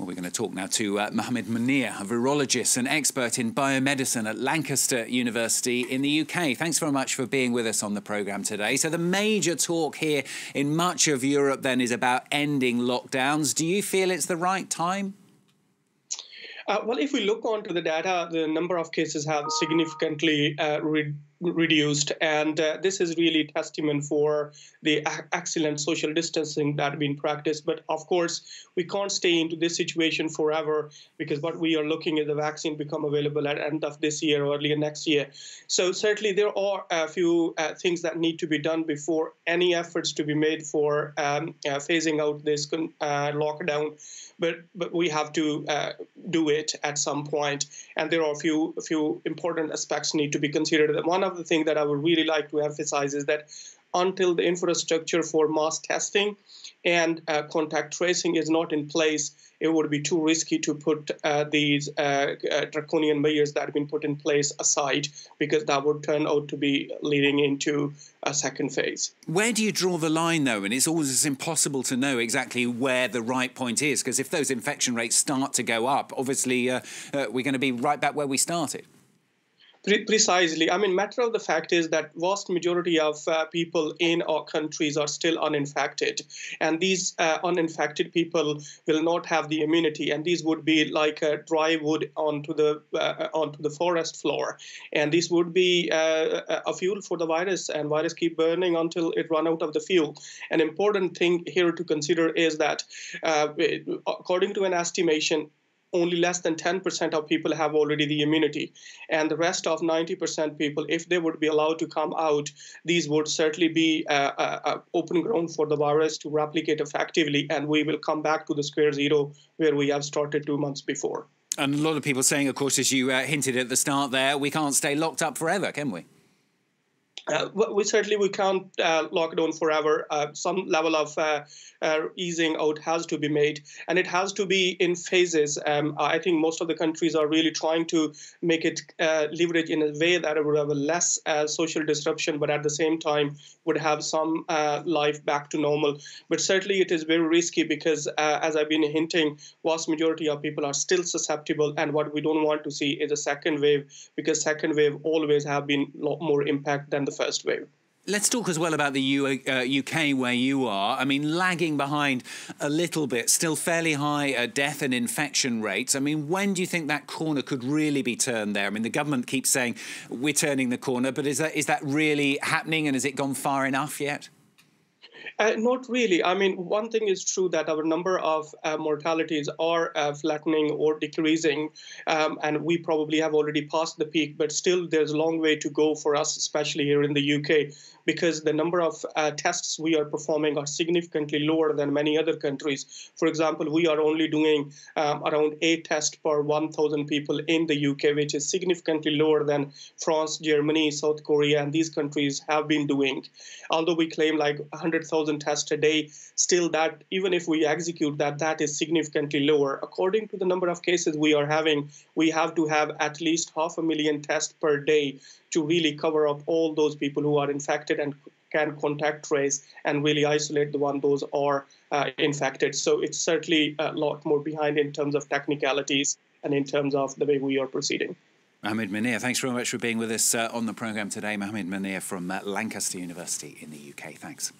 Well, we're going to talk now to uh, Muhammad Munir, a virologist and expert in biomedicine at Lancaster University in the UK. Thanks very much for being with us on the programme today. So, the major talk here in much of Europe then is about ending lockdowns. Do you feel it's the right time? Uh, well, if we look onto the data, the number of cases have significantly uh, re- reduced, and uh, this is really testament for the excellent social distancing that been practiced. But of course, we can't stay into this situation forever because what we are looking at the vaccine become available at end of this year or early next year. So certainly there are a few uh, things that need to be done before any efforts to be made for um, uh, phasing out this uh, lockdown. But but we have to do it at some point, and there are a few a few important aspects need to be considered. One of the things that I would really like to emphasize is that until the infrastructure for mass testing and uh, contact tracing is not in place, it would be too risky to put uh, these uh, uh, draconian measures that have been put in place aside because that would turn out to be leading into a second phase. Where do you draw the line, though? And it's always impossible to know exactly where the right point is because if those infection rates start to go up, obviously uh, uh, we're going to be right back where we started. Pre- precisely. I mean, matter of the fact is that vast majority of uh, people in our countries are still uninfected, and these uh, uninfected people will not have the immunity, and these would be like a dry wood onto the uh, onto the forest floor, and this would be uh, a fuel for the virus, and virus keep burning until it run out of the fuel. An important thing here to consider is that, uh, according to an estimation, only less than 10% of people have already the immunity. And the rest of 90% people, if they would be allowed to come out, these would certainly be uh, uh, uh, open ground for the virus to replicate effectively. And we will come back to the square zero where we have started two months before. And a lot of people saying, of course, as you uh, hinted at the start there, we can't stay locked up forever, can we? Uh, we certainly we can't uh, lock down forever. Uh, some level of uh, uh, easing out has to be made, and it has to be in phases. Um, I think most of the countries are really trying to make it uh, leverage in a way that it would have less social disruption, but at the same time would have some life back to normal. But certainly it is very risky because, as I've been hinting, vast majority of people are still susceptible, and what we don't want to see is a second wave because second wave always have been a lot more impact than the first wave. Let's talk as well about the U- uh, UK where you are. I mean, lagging behind a little bit, still fairly high uh, death and infection rates. I mean, when do you think that corner could really be turned there? I mean, the government keeps saying we're turning the corner, but is that is that really happening and has it gone far enough yet? Uh, not really. I mean, one thing is true that our number of uh, mortalities are uh, flattening or decreasing, um, and we probably have already passed the peak, but still there's a long way to go for us, especially here in the UK, because the number of uh, tests we are performing are significantly lower than many other countries. For example, we are only doing um, around eight tests per 1,000 people in the UK, which is significantly lower than France, Germany, South Korea, and these countries have been doing. Although we claim like 100,000 1,000 tests a day, still that even if we execute that, that is significantly lower. According to the number of cases we are having, we have to have at least half a million tests per day to really cover up all those people who are infected and can contact trace and really isolate the one those are uh, infected. So it's certainly a lot more behind in terms of technicalities and in terms of the way we are proceeding. Muhammad Munir, thanks very much for being with us uh, on the programme today. Muhammad Munir from uh, Lancaster University in the UK. Thanks.